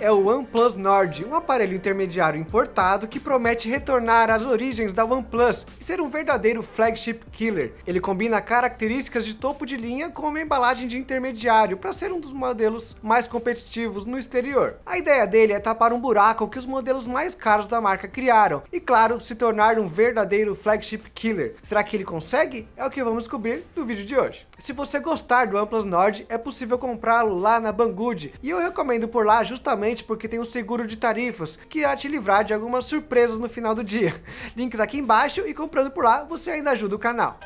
É o OnePlus Nord, um aparelho intermediário importado que promete retornar às origens da OnePlus e ser um verdadeiro flagship killer. Ele combina características de topo de linha com uma embalagem de intermediário para ser um dos modelos mais competitivos no exterior. A ideia dele é tapar um buraco que os modelos mais caros da marca criaram e, claro, se tornar um verdadeiro flagship killer. Será que ele consegue? É o que vamos descobrir no vídeo de hoje. Se você gostar do OnePlus Nord, é possível comprá-lo lá na Banggood e eu recomendo por lá justamente porque tem um seguro de tarifas que irá te livrar de algumas surpresas no final do dia. Links aqui embaixo e comprando por lá você ainda ajuda o canal.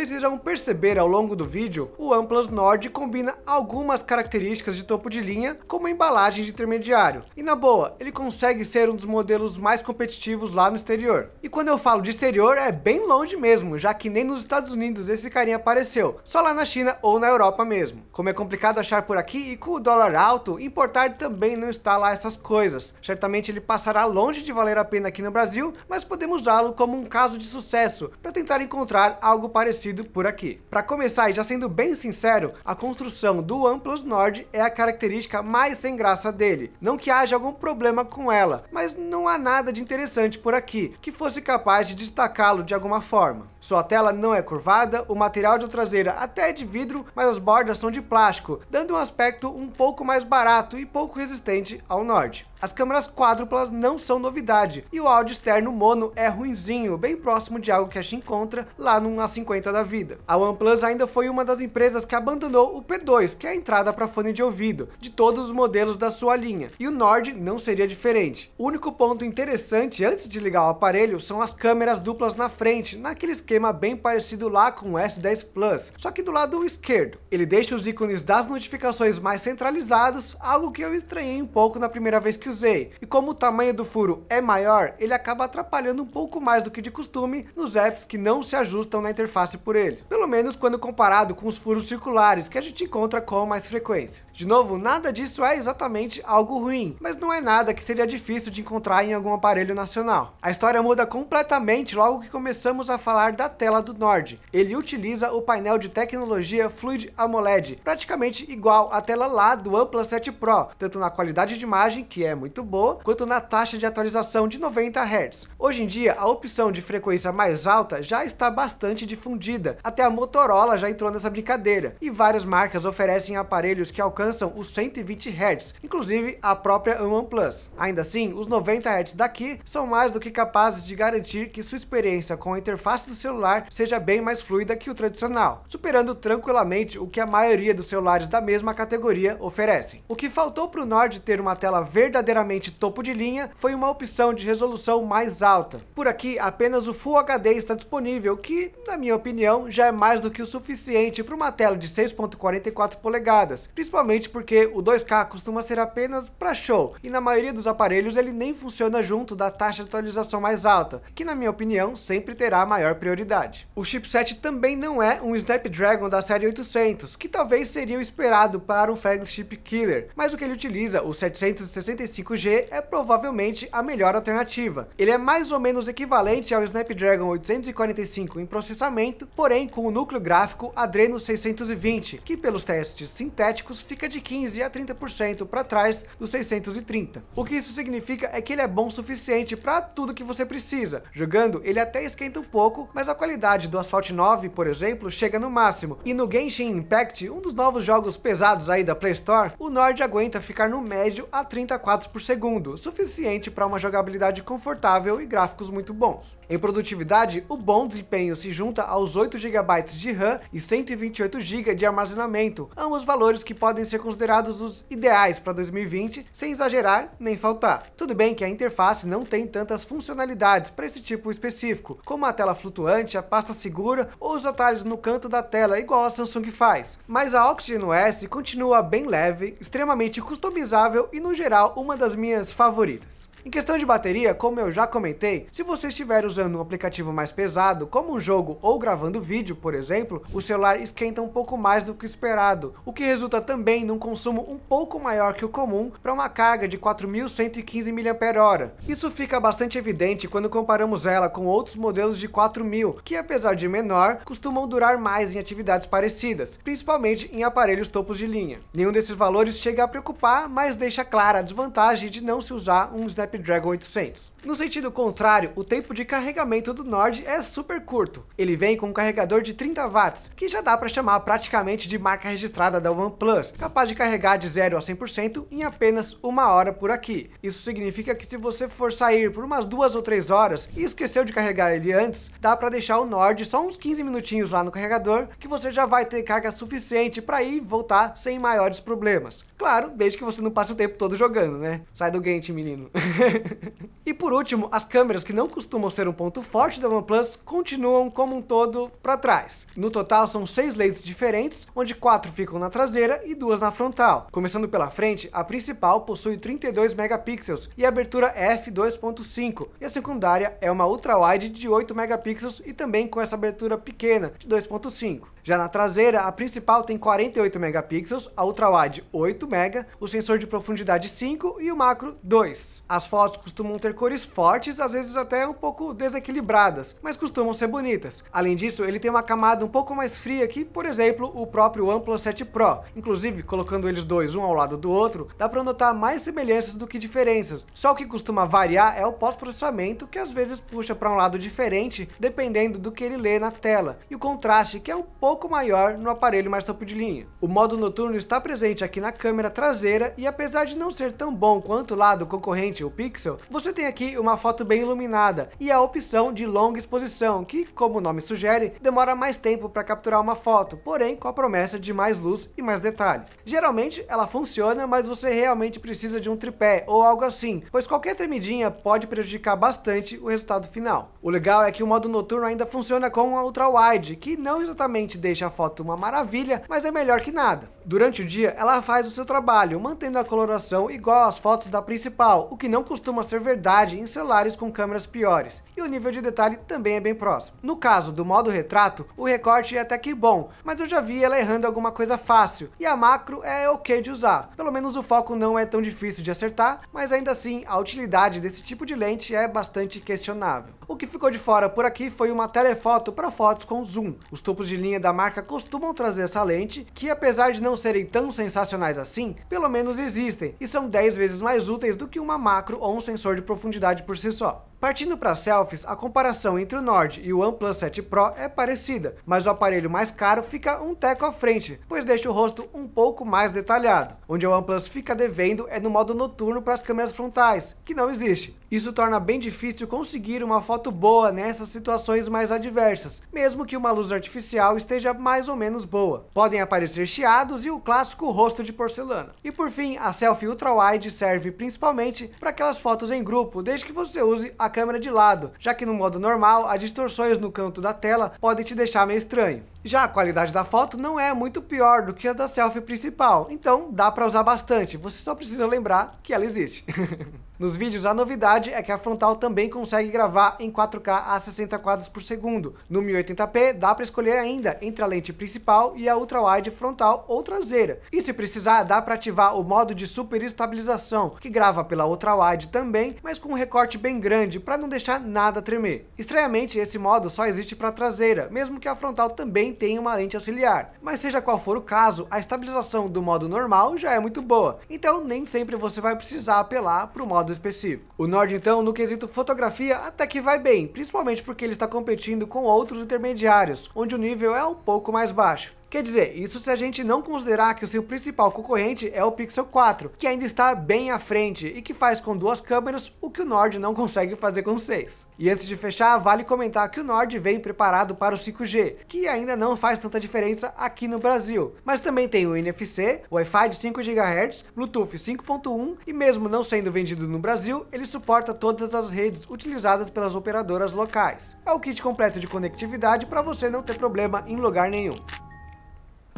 Vocês irão perceber ao longo do vídeo, o OnePlus Nord combina algumas características de topo de linha com uma embalagem de intermediário. E na boa, ele consegue ser um dos modelos mais competitivos lá no exterior. E quando eu falo de exterior, é bem longe mesmo, já que nem nos Estados Unidos esse carinha apareceu, só lá na China ou na Europa mesmo. Como é complicado achar por aqui e com o dólar alto, importar também não está lá essas coisas. Certamente ele passará longe de valer a pena aqui no Brasil, mas podemos usá-lo como um caso de sucesso para tentar encontrar algo parecido por aqui. Para começar, e já sendo bem sincero, a construção do OnePlus Nord é a característica mais sem graça dele. Não que haja algum problema com ela, mas não há nada de interessante por aqui que fosse capaz de destacá-lo de alguma forma. Sua tela não é curvada, o material de traseira até é de vidro, mas as bordas são de plástico, dando um aspecto um pouco mais barato e pouco resistente ao Nord. As câmeras quádruplas não são novidade, e o áudio externo mono é ruinzinho, bem próximo de algo que a gente encontra lá no A50 da vida. A OnePlus ainda foi uma das empresas que abandonou o P2, que é a entrada para fone de ouvido, de todos os modelos da sua linha, e o Nord não seria diferente. O único ponto interessante antes de ligar o aparelho são as câmeras duplas na frente, naquele esquema bem parecido lá com o S10 Plus, só que do lado esquerdo. Ele deixa os ícones das notificações mais centralizados, algo que eu estranhei um pouco na primeira vez que usei. E como o tamanho do furo é maior, ele acaba atrapalhando um pouco mais do que de costume nos apps que não se ajustam na interface por ele. Pelo menos quando comparado com os furos circulares que a gente encontra com mais frequência. De novo, nada disso é exatamente algo ruim, mas não é nada que seria difícil de encontrar em algum aparelho nacional. A história muda completamente logo que começamos a falar da tela do Nord. Ele utiliza o painel de tecnologia Fluid AMOLED, praticamente igual à tela lá do OnePlus 7 Pro, tanto na qualidade de imagem, que é muito boa, quanto na taxa de atualização de 90 Hz. Hoje em dia, a opção de frequência mais alta já está bastante difundida, até a Motorola já entrou nessa brincadeira, e várias marcas oferecem aparelhos que alcançam os 120 Hz, inclusive a própria OnePlus. Ainda assim, os 90 Hz daqui são mais do que capazes de garantir que sua experiência com a interface do celular seja bem mais fluida que o tradicional, superando tranquilamente o que a maioria dos celulares da mesma categoria oferecem. O que faltou para o Nord ter uma tela verdadeiramente topo de linha foi uma opção de resolução mais alta. Por aqui, apenas o Full HD está disponível, que, na minha opinião, já é mais do que o suficiente para uma tela de 6.44 polegadas, principalmente porque o 2K costuma ser apenas para show, e na maioria dos aparelhos ele nem funciona junto da taxa de atualização mais alta, que na minha opinião sempre terá maior prioridade. O chipset também não é um Snapdragon da série 800, que talvez seria o esperado para um flagship killer, mas o que ele utiliza, o 765G, é provavelmente a melhor alternativa. Ele é mais ou menos equivalente ao Snapdragon 845 em processamento, porém com o núcleo gráfico Adreno 620, que pelos testes sintéticos fica de 15 a 30% para trás do 630. O que isso significa é que ele é bom o suficiente para tudo que você precisa. Jogando, ele até esquenta um pouco, mas a qualidade do Asphalt 9, por exemplo, chega no máximo. E no Genshin Impact, um dos novos jogos pesados aí da Play Store, o Nord aguenta ficar no médio a 30 quadros por segundo, suficiente para uma jogabilidade confortável e gráficos muito bons. Em produtividade, o bom desempenho se junta aos 8 GB de RAM e 128 GB de armazenamento, ambos valores que podem ser considerados os ideais para 2020, sem exagerar nem faltar. Tudo bem que a interface não tem tantas funcionalidades para esse tipo específico, como a tela flutuante, a pasta segura ou os atalhos no canto da tela, igual a Samsung faz. Mas a Oxygen OS continua bem leve, extremamente customizável e no geral uma das minhas favoritas. Em questão de bateria, como eu já comentei, se você estiver usando um aplicativo mais pesado, como um jogo ou gravando vídeo, por exemplo, o celular esquenta um pouco mais do que esperado, o que resulta também num consumo um pouco maior que o comum para uma carga de 4.115 mAh. Isso fica bastante evidente quando comparamos ela com outros modelos de 4.000, que apesar de menor, costumam durar mais em atividades parecidas, principalmente em aparelhos topos de linha. Nenhum desses valores chega a preocupar, mas deixa clara a desvantagem de não se usar um Snapdragon 800. No sentido contrário, o tempo de carregamento do Nord é super curto. Ele vem com um carregador de 30 watts, que já dá para chamar praticamente de marca registrada da OnePlus, capaz de carregar de 0 a 100% em apenas uma hora por aqui. Isso significa que se você for sair por umas duas ou três horas e esqueceu de carregar ele antes, dá para deixar o Nord só uns 15 minutinhos lá no carregador, que você já vai ter carga suficiente para ir e voltar sem maiores problemas. Claro, desde que você não passe o tempo todo jogando, né? Sai do Gant, menino. e por último, as câmeras que não costumam ser um ponto forte da OnePlus continuam como um todo para trás. No total são seis lentes diferentes, onde quatro ficam na traseira e duas na frontal. Começando pela frente, a principal possui 32 megapixels e abertura f2.5, e a secundária é uma ultra-wide de 8 megapixels e também com essa abertura pequena de 2.5. Já na traseira, a principal tem 48 megapixels, a ultra-wide 8 mega, o sensor de profundidade 5 e o macro 2. As fotos costumam ter cores fortes, às vezes até um pouco desequilibradas, mas costumam ser bonitas. Além disso, ele tem uma camada um pouco mais fria que, por exemplo, o próprio OnePlus 7 Pro. Inclusive, colocando eles dois um ao lado do outro, dá para notar mais semelhanças do que diferenças. Só o que costuma variar é o pós-processamento, que às vezes puxa para um lado diferente, dependendo do que ele lê na tela, e o contraste, que é um pouco maior no aparelho mais topo de linha. O modo noturno está presente aqui na câmera traseira e apesar de não ser tão bom quanto lá do concorrente, o Pixel, você tem aqui uma foto bem iluminada e a opção de longa exposição, que, como o nome sugere, demora mais tempo para capturar uma foto, porém com a promessa de mais luz e mais detalhe. Geralmente ela funciona, mas você realmente precisa de um tripé ou algo assim, pois qualquer tremidinha pode prejudicar bastante o resultado final. O legal é que o modo noturno ainda funciona com a ultra wide, que não exatamente deixa a foto uma maravilha, mas é melhor que nada. Durante o dia, ela faz o seu trabalho, mantendo a coloração igual às fotos da principal, o que não costuma ser verdade em celulares com câmeras piores, e o nível de detalhe também é bem próximo. No caso do modo retrato, o recorte é até que bom, mas eu já vi ela errando alguma coisa fácil, e a macro é ok de usar. Pelo menos o foco não é tão difícil de acertar, mas ainda assim a utilidade desse tipo de lente é bastante questionável. O que ficou de fora por aqui foi uma telefoto para fotos com zoom. Os topos de linha da marca costumam trazer essa lente, que apesar de não serem tão sensacionais assim, pelo menos existem, e são 10 vezes mais úteis do que uma macro ou um sensor de profundidade por si só. Partindo para selfies, a comparação entre o Nord e o OnePlus 7 Pro é parecida, mas o aparelho mais caro fica um teco à frente, pois deixa o rosto um pouco mais detalhado. Onde o OnePlus fica devendo é no modo noturno para as câmeras frontais, que não existe. Isso torna bem difícil conseguir uma foto boa nessas situações mais adversas, mesmo que uma luz artificial esteja mais ou menos boa. Podem aparecer chiados e o clássico rosto de porcelana. E por fim, a selfie ultra wide serve principalmente para aquelas fotos em grupo, desde que você use a câmera de lado, já que no modo normal, as distorções no canto da tela podem te deixar meio estranho. Já a qualidade da foto não é muito pior do que a da selfie principal, então dá para usar bastante, você só precisa lembrar que ela existe. Nos vídeos, a novidade é que a frontal também consegue gravar em 4K a 60 quadros por segundo. No 1080p, dá para escolher ainda entre a lente principal e a ultra-wide frontal ou traseira. E se precisar, dá para ativar o modo de super estabilização, que grava pela ultra-wide também, mas com um recorte bem grande, para não deixar nada tremer. Estranhamente, esse modo só existe para traseira, mesmo que a frontal também tenha uma lente auxiliar. Mas seja qual for o caso, a estabilização do modo normal já é muito boa, então nem sempre você vai precisar apelar para o modo específico. O Nord, então, no quesito fotografia, até que vai bem, principalmente porque ele está competindo com outros intermediários, onde o nível é um pouco mais baixo. Quer dizer, isso se a gente não considerar que o seu principal concorrente é o Pixel 4, que ainda está bem à frente e que faz com duas câmeras o que o Nord não consegue fazer com seis. E antes de fechar, vale comentar que o Nord vem preparado para o 5G, que ainda não faz tanta diferença aqui no Brasil, mas também tem o NFC, Wi-Fi de 5 GHz, Bluetooth 5.1 e mesmo não sendo vendido no Brasil, ele suporta todas as redes utilizadas pelas operadoras locais. É o kit completo de conectividade para você não ter problema em lugar nenhum.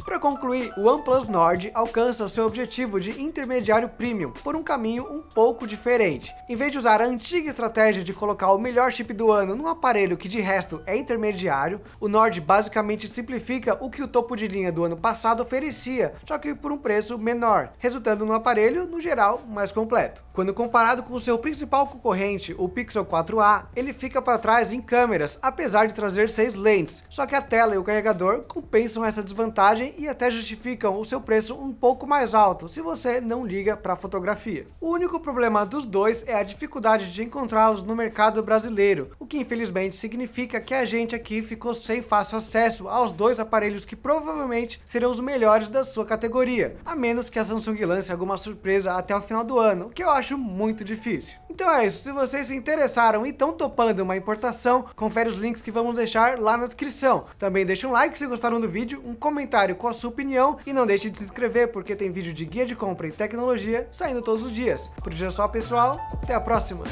Para concluir, o OnePlus Nord alcança o seu objetivo de intermediário premium por um caminho um pouco diferente. Em vez de usar a antiga estratégia de colocar o melhor chip do ano num aparelho que de resto é intermediário, o Nord basicamente simplifica o que o topo de linha do ano passado oferecia, só que por um preço menor, resultando num aparelho, no geral, mais completo. Quando comparado com o seu principal concorrente, o Pixel 4a, ele fica para trás em câmeras, apesar de trazer seis lentes, só que a tela e o carregador compensam essa desvantagem e até justificam o seu preço um pouco mais alto, se você não liga para fotografia. O único problema dos dois é a dificuldade de encontrá-los no mercado brasileiro, o que infelizmente significa que a gente aqui ficou sem fácil acesso aos dois aparelhos que provavelmente serão os melhores da sua categoria, a menos que a Samsung lance alguma surpresa até o final do ano, o que eu acho muito difícil. Então é isso, se vocês se interessaram e estão topando uma importação, confere os links que vamos deixar lá na descrição. Também deixa um like se gostaram do vídeo, um comentário com a sua opinião e não deixe de se inscrever porque tem vídeo de guia de compra e tecnologia saindo todos os dias. Por hoje é só pessoal, até a próxima!